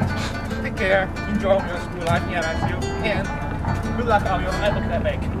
Take care, enjoy your school life. Here at you, and good luck on your academic.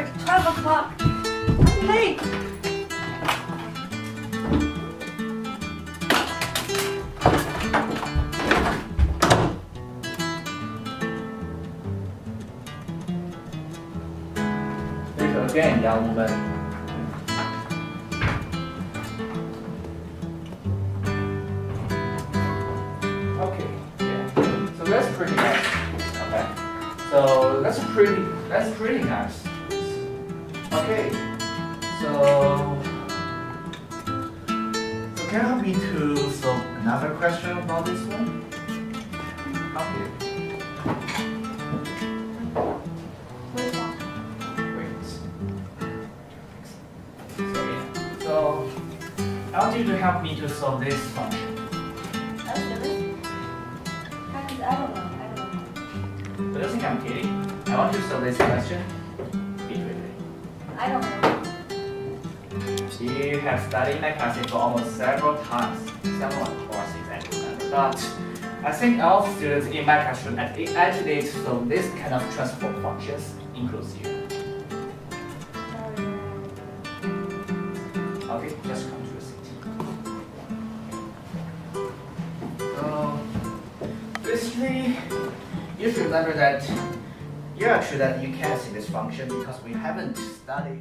We're 12 o'clock. I'm late. Thank you again, young woman. Okay, yeah. So that's pretty nice. Okay. So that's pretty. That's pretty nice. Okay. So. So can you help me to solve another question about this one? Okay. Wait. So yeah. So I want you to help me to solve this function. I don't know. I don't know. But don't think I'm kidding. I want you to solve this question. I don't know. You have studied my class for almost several times, several courses remember. But I think all students in my class should at actually solve this kind of transform functions, includes you. Okay, just come to a seat. So, basically, you should remember that you're actually that you can see this function because we haven't studied.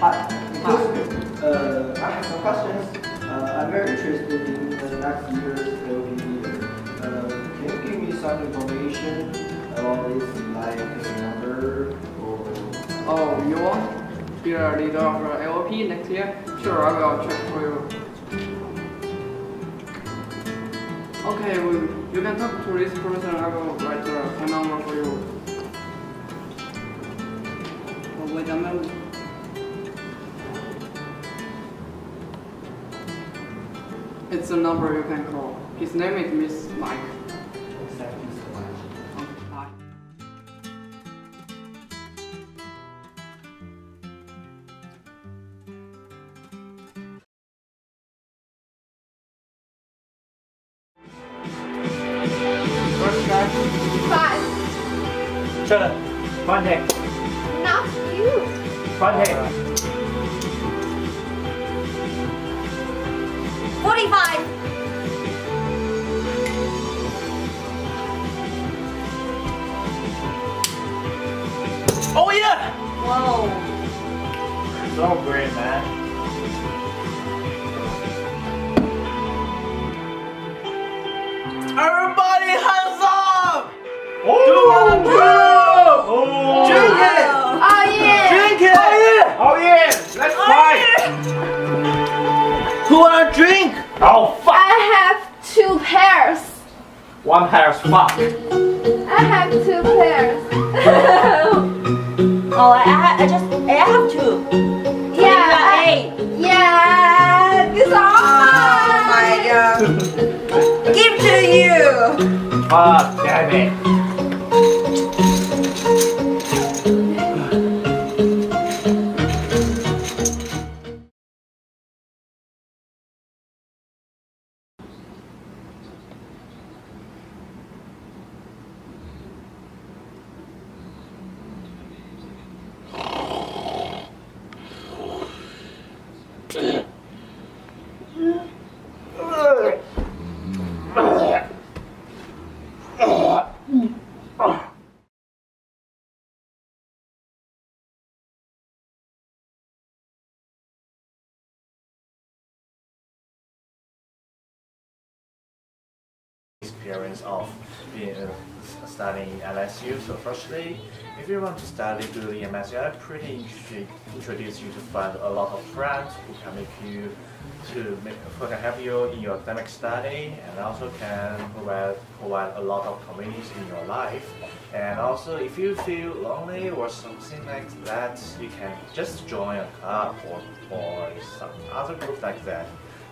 Hi, because uh, I have some questions. Uh, I'm very interested in the next year's LPD. Uh, can you give me some information about this, like a number or? Oh, you want? Be a leader of the LP next year? Sure, I will check for you. Okay, we, you can talk to this person. I will write the phone number for you. Oh, wait a minute. It's a number you can call. His name is Miss Mike. Shut up. Contact. Not you. Contact. 45. Oh yeah! Whoa. So great, man. Everybody hands up! Oh, Oh, let's try. Who wanna drink? Oh fuck. I have two pairs. One pair's fuck. I have two pairs. Oh, I, I, I just, I have two. yeah. Eight. Yeah. These are Oh my god. Give to you. Fuck damn it. Experience of being uh, studying LSU. So firstly, if you want to study during MSU, I pretty intro- introduce you to find a lot of friends who can make you to make who can help you in your academic study and also can provide provide a lot of communities in your life. And also, if you feel lonely or something like that, you can just join a club or, or some other group like that.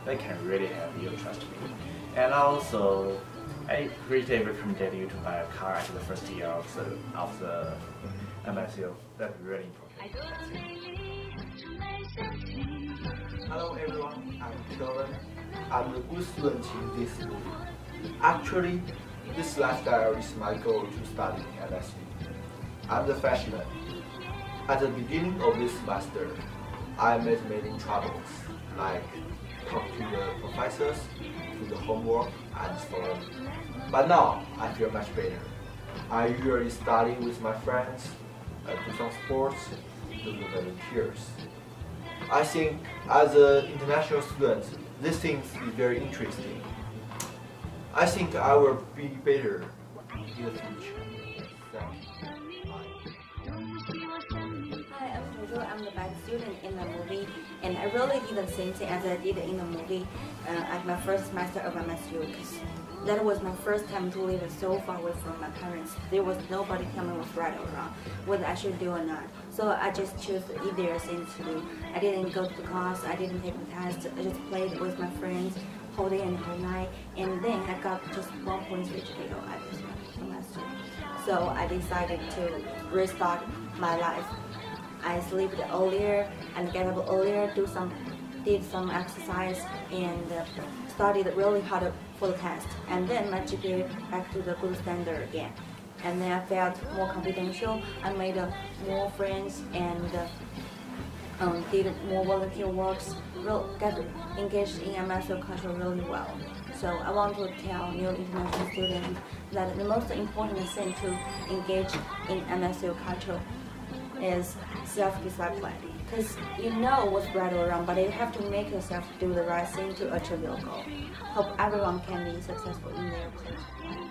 They can really help you, trust me. And also, I greatly recommend you to buy a car at the first year of the, of the MSU. That's really important. Hello everyone, I'm Kevin. I'm a good student in this school. Actually, this lifestyle is my goal to study in LSE. I'm the freshman. At the beginning of this semester, I met many troubles, like talk to the professors, do the homework, and so on. But now, I feel much better. I usually study with my friends, uh, do some sports, do the volunteers. I think as an international student, these things is very interesting. I think I will be better in the future. Thank you. I'm. The bad student in the movie, and I really did the same thing as I did in the movie uh, at my first semester of MSU because that was my first time to live so far away from my parents. There was nobody coming with right or wrong, whether I should do or not. So I just chose either thing to do. I didn't go to class, I didn't take the test, I just played with my friends whole day and whole night, and then I got just 1.3 GPA at this semester. So I decided to restart my life. I slept earlier and get up earlier, do some, did some exercise, and uh, studied really hard for the test. And then my GPA back to the good standard again. And then I felt more confidential. I made uh, more friends and uh, um, did more volunteer works. Real, got engaged in MSU culture really well. So I want to tell new international students that the most important thing to engage in MSU culture is self-discipline. Because you know what's right or wrong, but you have to make yourself do the right thing to achieve your goal. Hope everyone can be successful in their career.